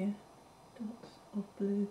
here, dots of blue.